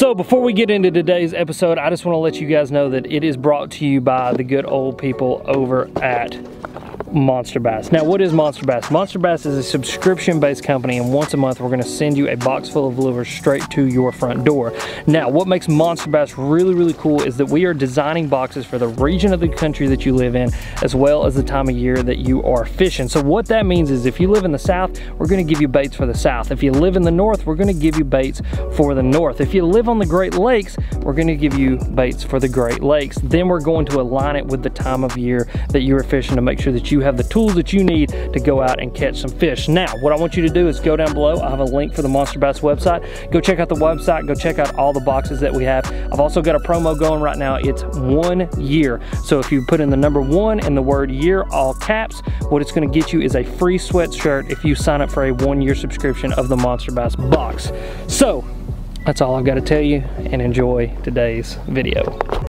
So before we get into today's episode, I just want to let you guys know that it is brought to you by the good old people over at Monster Bass. Now, what is Monster Bass? Monster Bass is a subscription-based company, and once a month, we're gonna send you a box full of lures straight to your front door. Now, what makes Monster Bass really, really cool is that we are designing boxes for the region of the country that you live in, as well as the time of year that you are fishing. So what that means is if you live in the South, we're gonna give you baits for the South. If you live in the North, we're gonna give you baits for the North. If you live on the Great Lakes, we're gonna give you baits for the Great Lakes. Then we're going to align it with the time of year that you are fishing to make sure that you you have the tools that you need to go out and catch some fish. Now, what I want you to do is go down below. I have a link for the Monster Bass website. Go check out the website. Go check out all the boxes that we have. I've also got a promo going right now. It's one year. So if you put in the number one and the word year, all caps, what it's going to get you is a free sweatshirt if you sign up for a one year subscription of the Monster Bass box. So that's all I've got to tell you and enjoy today's video.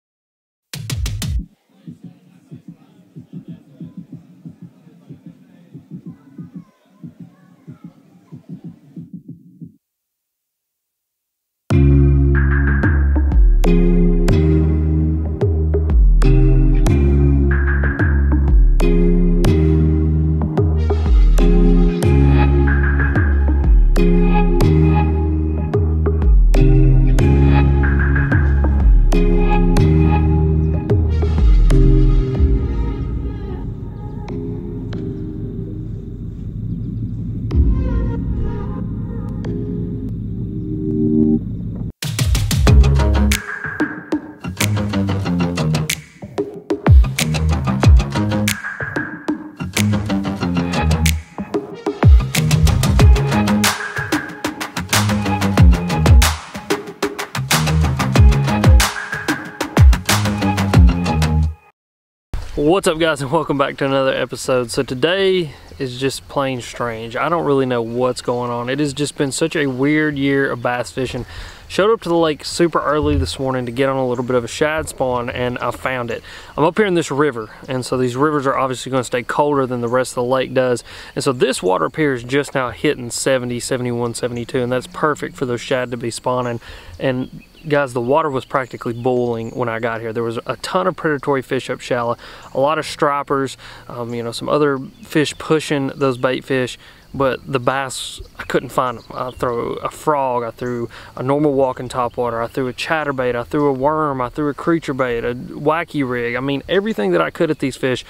What's up guys and welcome back to another episode. So today is just plain strange. I don't really know what's going on. It has just been such a weird year of bass fishing. Showed up to the lake super early this morning to get on a little bit of a shad spawn and I found it. I'm up here in this river and so these rivers are obviously going to stay colder than the rest of the lake does. And so this water up here is just now hitting 70, 71, 72 and that's perfect for those shad to be spawning. And guys, the water was practically boiling when I got here. There was a ton of predatory fish up shallow, a lot of stripers, um, you know, some other fish pushing those bait fish, but the bass, I couldn't find them. I threw a frog, I threw a normal walking topwater, I threw a chatterbait, I threw a worm, I threw a creature bait, a wacky rig. I mean, everything that I could at these fish,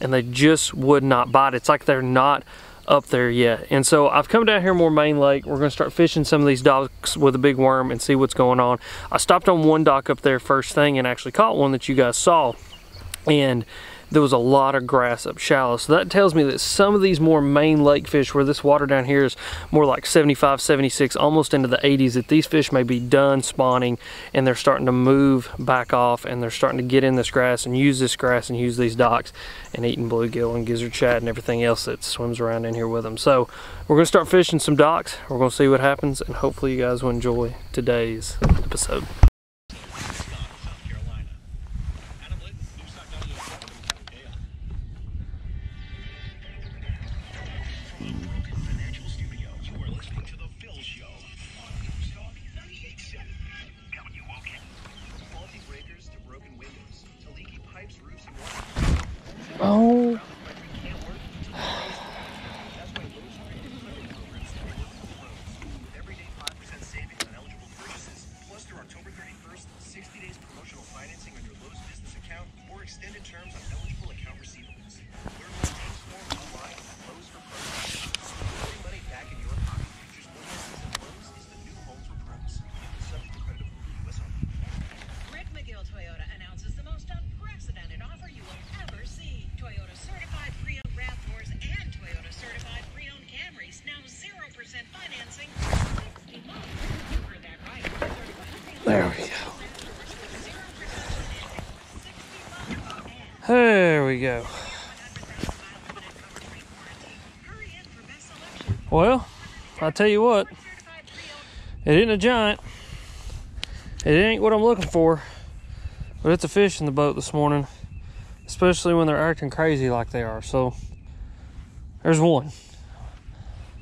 and they just would not bite. It's like they're not up there yet. And so I've come down here more main lake. We're gonna start fishing some of these docks with a big worm and see what's going on. I stopped on one dock up there first thing and actually caught one that you guys saw. And there was a lot of grass up shallow. So that tells me that some of these more main lake fish where this water down here is more like 75, 76, almost into the 80s, that these fish may be done spawning and they're starting to move back off and they're starting to get in this grass and use this grass and use these docks and eating bluegill and gizzard shad and everything else that swims around in here with them. So we're gonna start fishing some docks. We're gonna see what happens and hopefully you guys will enjoy today's episode. We go. Well, I'll tell you what, it ain't a giant. It ain't what I'm looking for, but it's a fish in the boat this morning, especially when they're acting crazy like they are. So, there's one.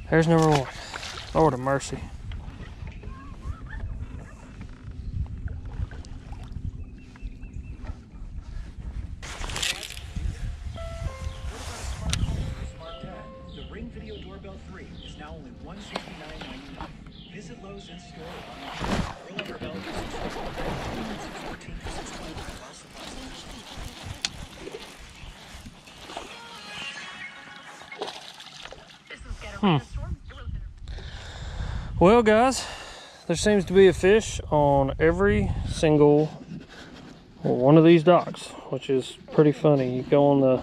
There's number one. Lord of mercy. Hmm. Well, guys, there seems to be a fish on every single one of these docks, which is pretty funny. You go on the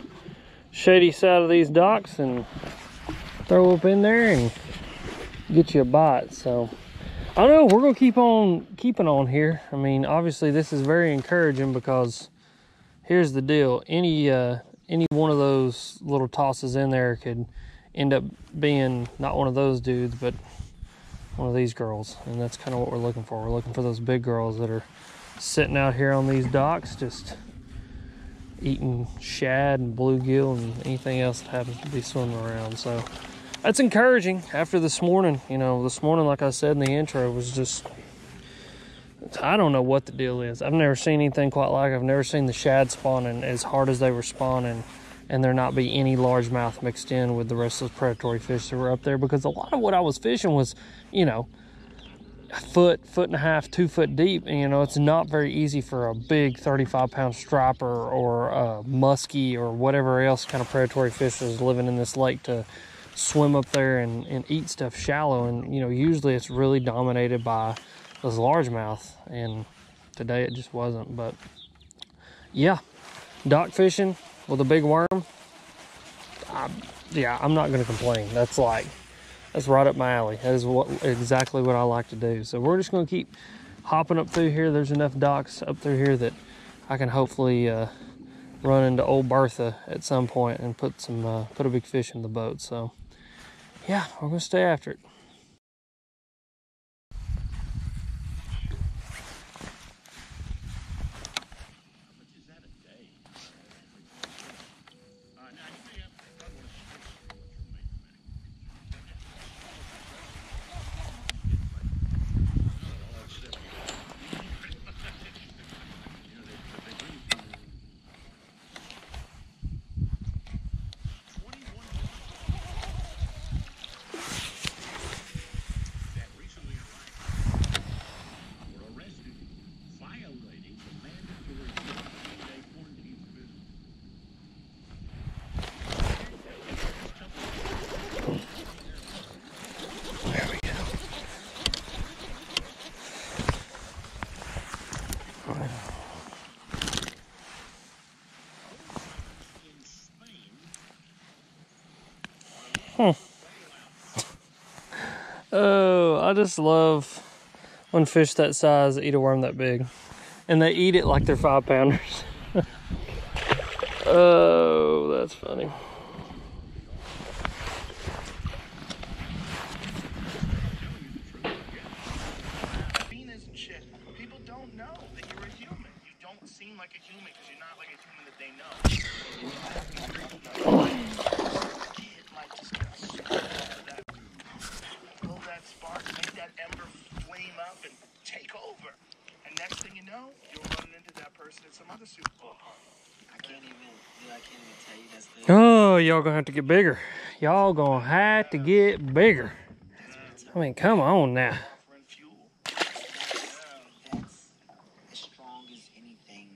shady side of these docks and throw up in there and get you a bite. So I know, we're gonna keep on keeping on here. I mean, obviously this is very encouraging because here's the deal. Any uh any one of those little tosses in there could end up being not one of those dudes, but one of these girls. And that's kind of what we're looking for. We're looking for those big girls that are sitting out here on these docks, just eating shad and bluegill and anything else that happens to be swimming around. So that's encouraging after this morning. You know, this morning, like I said in the intro, was just, I don't know what the deal is. I've never seen anything quite like. I've never seen the shad spawning as hard as they were spawning and there not be any largemouth mixed in with the rest of the predatory fish that were up there because a lot of what I was fishing was, you know, a foot, foot and a half, two foot deep. And, you know, it's not very easy for a big 35 pound striper or a muskie or whatever else kind of predatory fish is living in this lake to swim up there and, and eat stuff shallow. And, you know, usually it's really dominated by those largemouth. And today it just wasn't. But yeah, dock fishing, with a big worm, I, yeah, I'm not going to complain. That's like, that's right up my alley. That is what exactly what I like to do. So we're just going to keep hopping up through here. There's enough docks up through here that I can hopefully uh, run into old Bertha at some point and put some uh, put a big fish in the boat. So yeah, we're going to stay after it. Oh, I just love when fish that size eat a worm that big. And they eat it like they're five pounders. oh, that's funny. People don't know that you're a human. You don't seem like a human because you're not like a human that they know. Kid might just get spark that, pull that spark, make that ember flame up and take over. And next thing you know, you're running into that person in some other suit. Oh, I can't even, dude, I can't even tell you that's the. Oh, y'all gonna have to get bigger. Y'all gonna have to get bigger. I mean, come on now. offering fuel. That's as strong as anything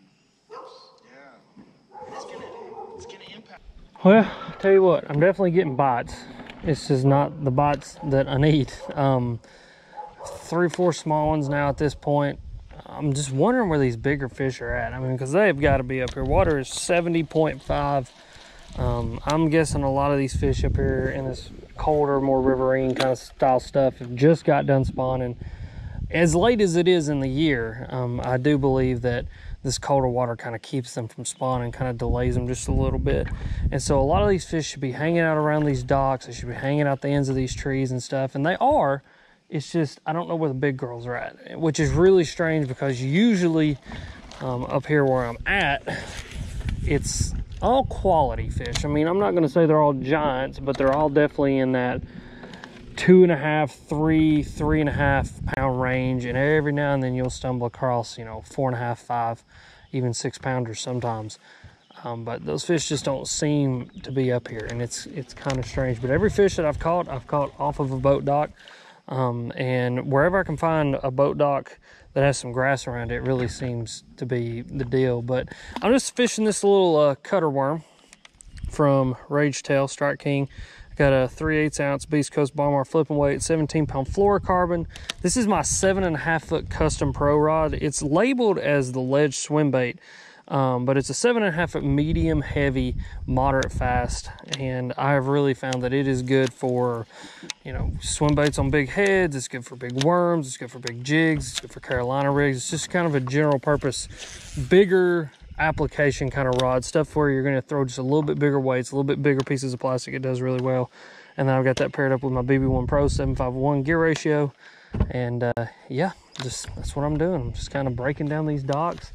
else. Yeah. It's gonna, impact. Well, tell you what, I'm definitely getting bites. It's just not the bites that I need. Um, three, four small ones now at this point. I'm just wondering where these bigger fish are at. I mean, because they've got to be up here. Water is 70.5. Um, I'm guessing a lot of these fish up here in this colder, more riverine kind of style stuff have just got done spawning. As late as it is in the year, um, I do believe that this colder water kind of keeps them from spawning, kind of delays them just a little bit. And so a lot of these fish should be hanging out around these docks. They should be hanging out the ends of these trees and stuff. And they are. It's just, I don't know where the big girls are at, which is really strange because usually um, up here where I'm at, it's all quality fish. I mean, I'm not going to say they're all giants, but they're all definitely in that two and a half, three, three and a half pound range. And every now and then you'll stumble across, you know, four and a half, five, even six pounders sometimes. Um, but those fish just don't seem to be up here, and it's it's kind of strange. But every fish that I've caught, I've caught off of a boat dock. Um, and wherever I can find a boat dock that has some grass around it, really seems to be the deal. But I'm just fishing this little uh, cutter worm from Rage Tail Strike King. I got a 3 8 ounce Beast Coast Bomber flipping weight, 17 pound fluorocarbon. This is my seven and a half foot custom pro rod. It's labeled as the ledge swim bait, um, but it's a seven and a half medium heavy, moderate fast. And I have really found that it is good for, you know, swim baits on big heads. It's good for big worms. It's good for big jigs. It's good for Carolina rigs. It's just kind of a general purpose, bigger application kind of rod stuff where you're going to throw just a little bit bigger weights, a little bit bigger pieces of plastic. It does really well. And then I've got that paired up with my BB1 Pro 751 gear ratio. And uh, yeah, just that's what I'm doing. I'm just kind of breaking down these docks,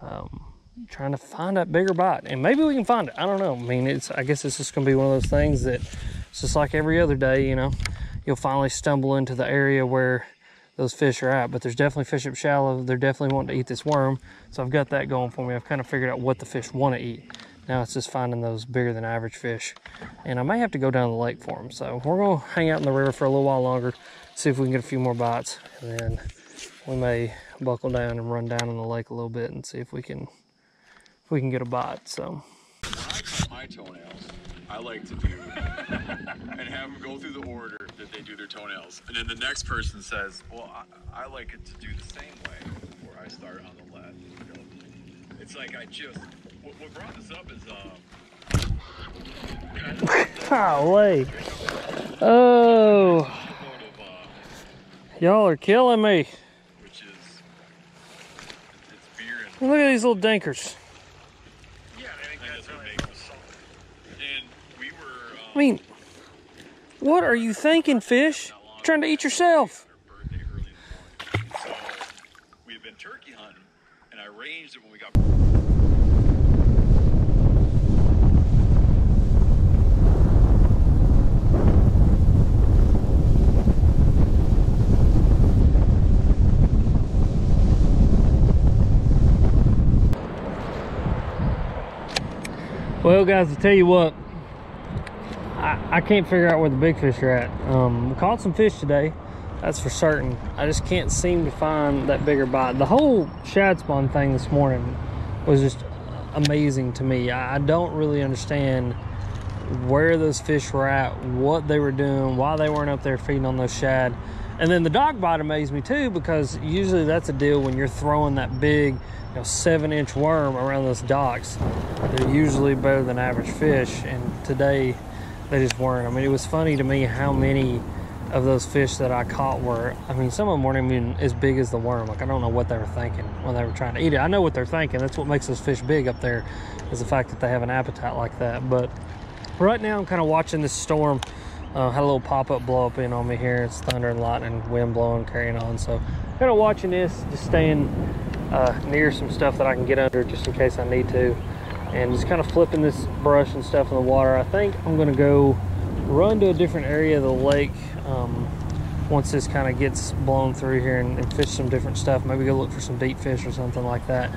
um, trying to find that bigger bite. And maybe we can find it. I don't know. I mean, it's I guess it's just going to be one of those things that it's just like every other day, you know. You'll finally stumble into the area where those fish are at. But there's definitely fish up shallow. They're definitely wanting to eat this worm. So I've got that going for me. I've kind of figured out what the fish want to eat. Now it's just finding those bigger than average fish. And I may have to go down the lake for them. So we're going to hang out in the river for a little while longer, see if we can get a few more bites. And then we may buckle down and run down in the lake a little bit and see if we can if we can get a bite. So When I cut my toenails, I like to do and have them go through the order that they do their toenails. And then the next person says, Well, I, I like it to do the same way where I start on the left. It's like I just, what, what brought this up is, um, golly. Oh, a mode of, y'all are killing me. which is, it's, and Look at these little dinkers. Yeah, I think I that's guess what right. makes it. And we were, um, I mean, what are you thinking, fish? You're Trying to eat yourself. we been turkey hunting, and I it when we got. Well, guys, to tell you what, I, can't figure out where the big fish are at. Um, we caught some fish today, that's for certain. I just can't seem to find that bigger bite. The whole shad spawn thing this morning was just amazing to me. I, I don't really understand where those fish were at, what they were doing, why they weren't up there feeding on those shad. And then the dog bite amazed me too because usually that's a deal when you're throwing that big, you know, seven inch worm around those docks. They're usually better than average fish, and today they just weren't. I mean, it was funny to me how many of those fish that I caught were. I mean, some of them weren't even as big as the worm. Like I don't know what they were thinking when they were trying to eat it. I know what they're thinking. That's what makes those fish big up there, is the fact that they have an appetite like that. But right now I'm kind of watching this storm. Uh, had a little pop-up blow up in on me here. It's thunder and lightning, wind blowing, carrying on. So kind of watching this, just staying uh, near some stuff that I can get under just in case I need to. And just kind of flipping this brush and stuff in the water. I think I'm gonna go run to a different area of the lake um, once this kind of gets blown through here and, and fish some different stuff. Maybe go look for some deep fish or something like that.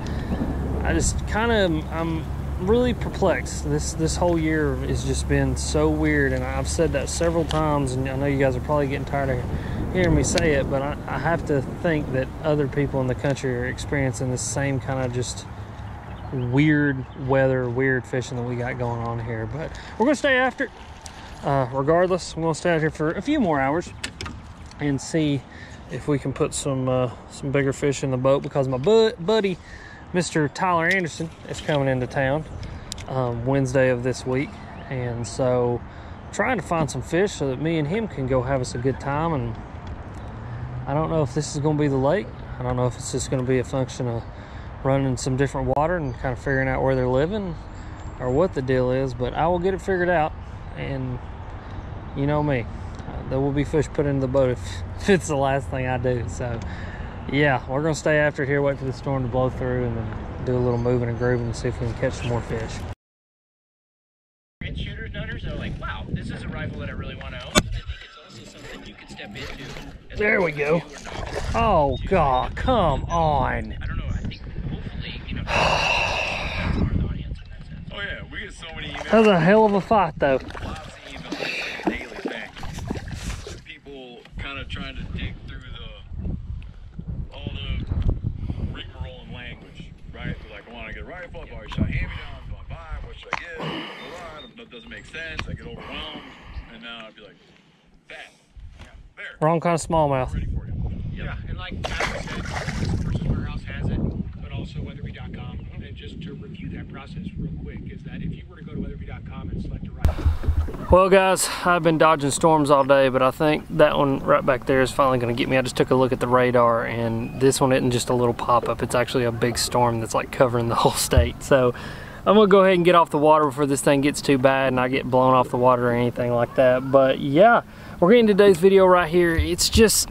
I just kind of I'm really perplexed. This this whole year has just been so weird, and I've said that several times, and I know you guys are probably getting tired of hearing me say it, but I, I have to think that other people in the country are experiencing the same kind of just weird weather, weird fishing that we got going on here. But we're gonna stay after it. Uh, regardless, we're gonna stay out here for a few more hours and see if we can put some uh, some bigger fish in the boat because my bu- buddy Mr. Tyler Anderson is coming into town um, Wednesday of this week, and so trying to find some fish so that me and him can go have us a good time. And I don't know if this is going to be the lake. I don't know if it's just going to be a function of running some different water and kind of figuring out where they're living or what the deal is. But I will get it figured out, and you know me, uh, there will be fish put into the boat if, if it's the last thing I do. So yeah, we're gonna stay after here, wait for the storm to blow through, and then do a little moving and grooving and see if we can catch some more fish. And shooters and hunters are like, wow, this is a rifle that I really want to own. I think it's also something you could step into. There we go. review or novel Oh to- God, come on! That was a hell of a fight, though. People kind of trying to dig through the all the rigmarole and language, right? They're like, I want to get a rifle. I've already shot hand-me-downs. Do I buy? What should I get? Doesn't make sense. I get overwhelmed, and now I'd be like, that, yeah, there. Wrong kind of smallmouth. Yeah, and like also Weatherby.com. And just to review that process real quick is that if you were to go to Weatherby.com and select a rifle, Well guys, I've been dodging storms all day, but I think that one right back there is finally gonna get me. I just took a look at the radar and this one isn't just a little pop-up, it's actually a big storm that's like covering the whole state. So I'm gonna go ahead and get off the water before this thing gets too bad and I get blown off the water or anything like that. But yeah, we're getting today's video right here. It's just,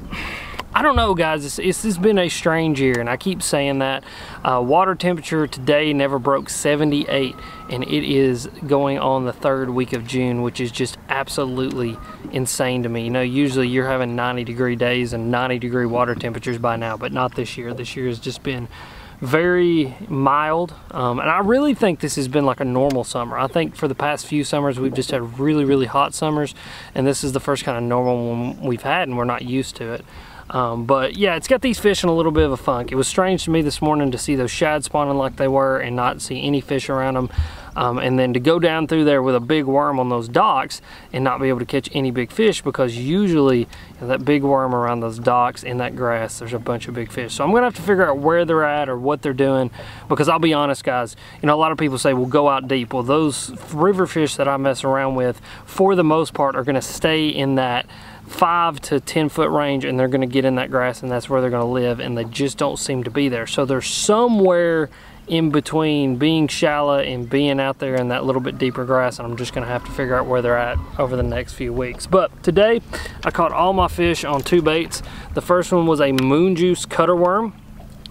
I don't know guys, it's, it's, it's been a strange year and I keep saying that. Uh, water temperature today never broke 78 and it is going on the third week of June, which is just absolutely insane to me. You know, usually you're having 90 degree days and 90 degree water temperatures by now, but not this year. This year has just been very mild um, and I really think this has been like a normal summer I think for the past few summers we've just had really really hot summers and this is the first kind of normal one we've had and we're not used to it um, but yeah it's got these fish in a little bit of a funk. It was strange to me this morning to see those shad spawning like they were and not see any fish around them um, and then to go down through there with a big worm on those docks and not be able to catch any big fish because usually you know, that big worm around those docks in that grass there's a bunch of big fish. So I'm gonna have to figure out where they're at or what they're doing because I'll be honest guys you know a lot of people say well go out deep. Well those river fish that I mess around with for the most part are gonna stay in that five to 10 foot range and they're gonna get in that grass and that's where they're gonna live and they just don't seem to be there so they're somewhere in between being shallow and being out there in that little bit deeper grass and I'm just gonna have to figure out where they're at over the next few weeks. But today I caught all my fish on two baits. The first one was a moon juice cutter worm.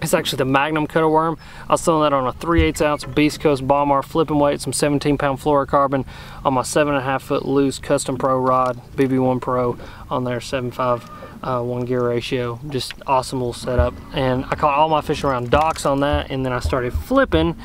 It's actually the Magnum cutter worm. I was throwing that on a 3 8 ounce Beast Coast Balmar flipping weight, some 17 pound fluorocarbon on my 7.5 foot Lew's Custom Pro rod, BB1 Pro on there, 7.5 uh, one gear ratio. Just awesome little setup. And I caught all my fish around docks on that and then I started flipping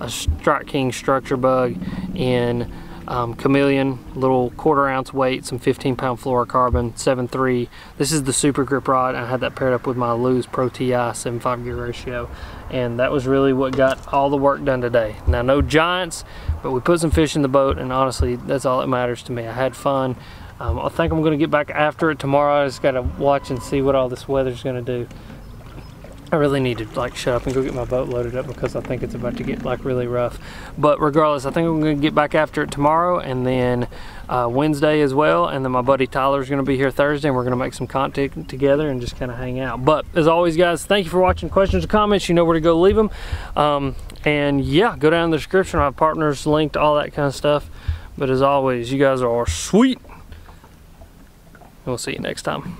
a Strike King structure bug in um, chameleon, little quarter ounce weight, some 15 pound fluorocarbon, 7.3. This is the super grip rod. I had that paired up with my Lew's Pro TI 7.5 gear ratio. And that was really what got all the work done today. Now no giants, but we put some fish in the boat and honestly, that's all that matters to me. I had fun. Um, I think I'm gonna get back after it tomorrow. I just gotta watch and see what all this weather's gonna do. I really need to like shut up and go get my boat loaded up because I think it's about to get like really rough. But regardless, I think I'm gonna get back after it tomorrow and then uh, Wednesday as well. And then my buddy Tyler's gonna be here Thursday and we're gonna make some content together and just kind of hang out. But as always, guys, thank you for watching. Questions or comments, you know where to go leave them. Um, and yeah, go down in the description. I have partners linked, all that kind of stuff. But as always, you guys are sweet. We'll see you next time.